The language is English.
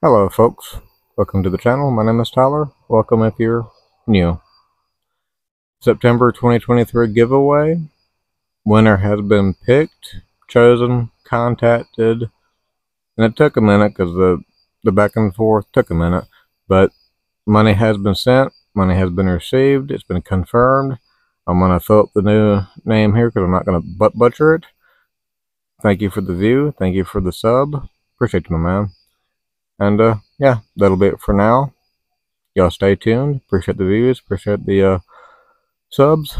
Hello folks, welcome to the channel. My name is Tyler. Welcome if you're new. September 2023 giveaway. Winner has been picked, chosen, contacted, and it took a minute because the, the back and forth took a minute, but money has been sent, money has been received, it's been confirmed. I'm going to fill up the new name here because I'm not going to butt butcher it. Thank you for the view. Thank you for the sub. Appreciate you, my man. And uh, yeah, that'll be it for now. Y'all stay tuned. Appreciate the views. Appreciate the uh, subs.